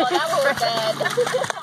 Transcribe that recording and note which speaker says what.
Speaker 1: Well, when I was dead.